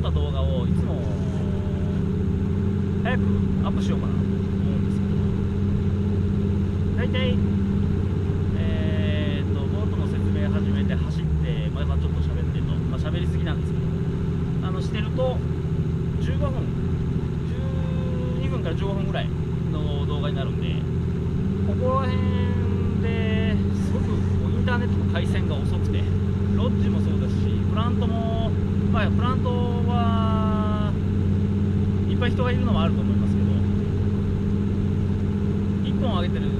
った動画をいつも早くアップしようかなと思うんですけど大体えー、っとボートの説明始めて走って前さちょっと喋ってるとまあ喋りすぎなんですけどあのしてると15分12分から15分ぐらいの動画になるんでここら辺ですごくインターネットの回線が遅くてロッジもそうですしプラントもまあプラントはいっぱい人がいるのもあると思いますけど1本上げてる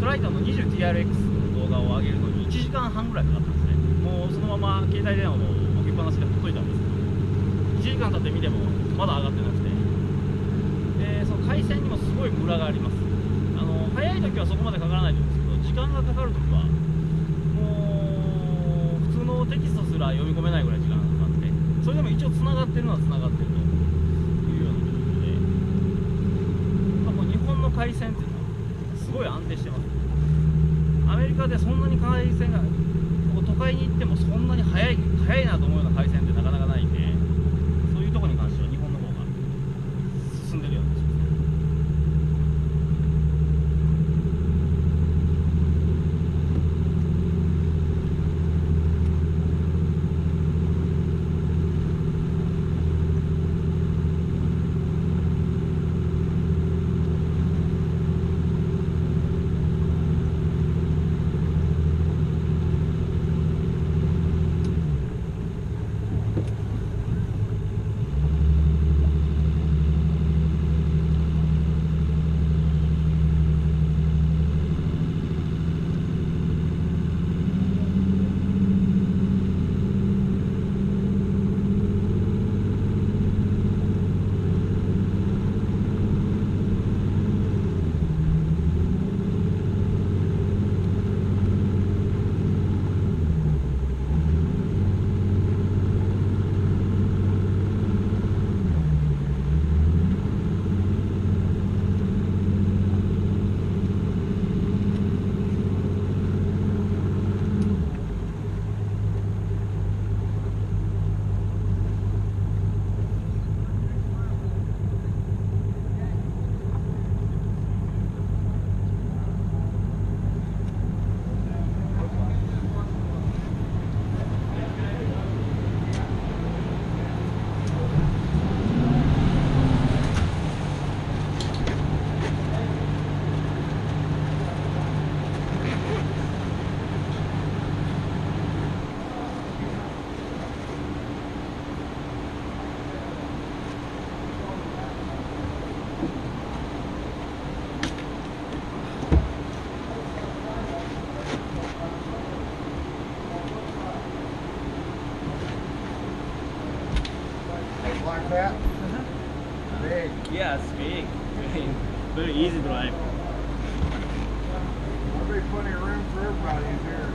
トライトンの 20TRX の動画を上げるのに1時間半ぐらいかかったんですね。もうそのまま携帯電話も置きっぱなしでほっといたんですけど1時間経ってみてもまだ上がってなくて。でその回線にもすごいムラがあります。あの早い時はそこまでかからないと思うんですけど時間がかかる時はもう普通のテキストすら読み込めないぐらい時間応つながってるのはつながってるというような状況で、まあ、こう日本の回線っていうのはすごい安定してます。アメリカでそんなに回線が都会に行ってもそんなに速い速いなと思うような回線ってな like that? Uh-huh. Big. Yeah, it's big. Very easy to drive. There'll be plenty of room for everybody in here.